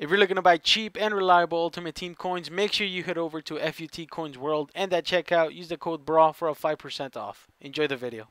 If you're looking to buy cheap and reliable Ultimate Team coins, make sure you head over to FUT Coins World and at checkout use the code BRAWL for a 5% off. Enjoy the video.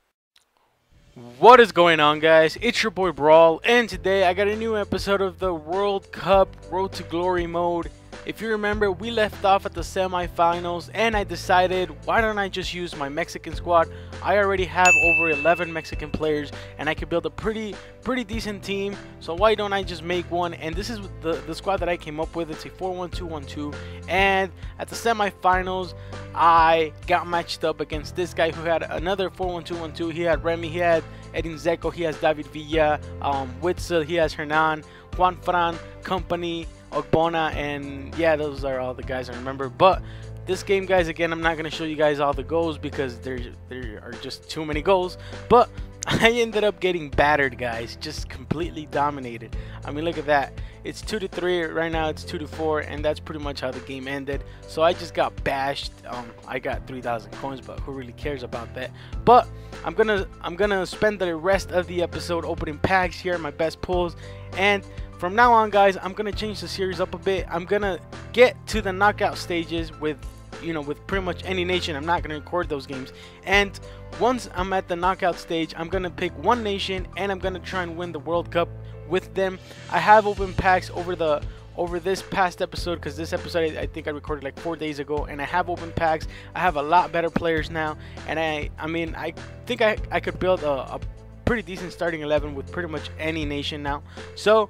What is going on guys? It's your boy Brawl and today I got a new episode of the World Cup Road to Glory mode if you remember, we left off at the semifinals and I decided why don't I just use my Mexican squad. I already have over 11 Mexican players and I could build a pretty pretty decent team. So why don't I just make one? And this is the, the squad that I came up with. It's a 4-1-2-1-2 and at the semifinals I got matched up against this guy who had another 4-1-2-1-2. He had Remy, he had Edin Dzeko, he has David Villa, um, Witsel, he has Hernan, Juan Fran, Kompany, Ogbonna, and yeah, those are all the guys I remember. But this game, guys, again, I'm not going to show you guys all the goals because there, there are just too many goals. But I ended up getting battered, guys. Just completely dominated. I mean, look at that. It's 2 to 3. Right now, it's 2 to 4. And that's pretty much how the game ended. So I just got bashed. Um, I got 3,000 coins, but who really cares about that? But I'm going to I'm gonna spend the rest of the episode opening packs here, my best pulls. And from now on, guys, I'm going to change the series up a bit. I'm going to get to the knockout stages with you know with pretty much any nation. I'm not going to record those games. And once i'm at the knockout stage i'm going to pick one nation and i'm going to try and win the world cup with them. I have open packs over the over this past episode because this episode I, I, think I recorded like four days ago and I have open packs. I have a lot better players now and I I mean I think I, I could build a, a pretty decent starting 11 with pretty much any nation now. So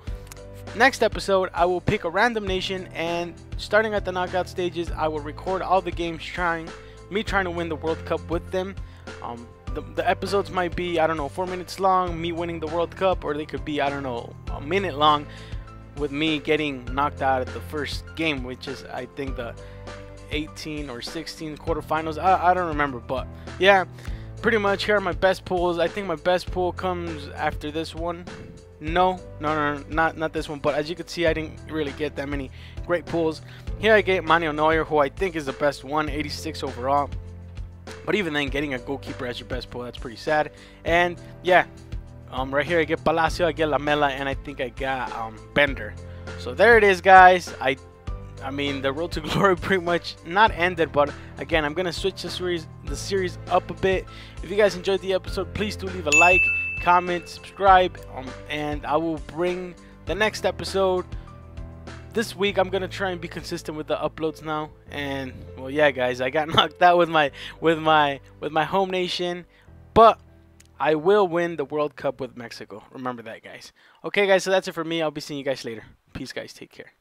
Next episode, I will pick a random nation and starting at the knockout stages, I will record all the games trying, me trying to win the World Cup with them. Um, the, the episodes might be, I don't know, four minutes long, me winning the World Cup, or they could be, I don't know, a minute long with me getting knocked out at the first game, which is, I think, the 18 or 16 quarterfinals. I, I don't remember, but yeah, pretty much here are my best pulls. I think my best pull comes after this one. No, no, no, not not this one. But as you can see, I didn't really get that many great pulls. Here I get Manuel Neuer, who I think is the best one, 86 overall. But even then, getting a goalkeeper as your best pull, that's pretty sad. And yeah, um, right here I get Palacio, I get Lamela, and I think I got um, Bender. So there it is, guys. I I mean, the road to glory pretty much not ended, but again, I'm gonna switch the series the series up a bit. If you guys enjoyed the episode, please do leave a like comment, subscribe, um, and I will bring the next episode this week. I'm gonna try and be consistent with the uploads now. And well, yeah, guys, I got knocked out with my with my with my home nation, but I will win the World Cup with Mexico. Remember that, guys. Okay, guys, so that's it for me. I'll be seeing you guys later. Peace, guys. Take care.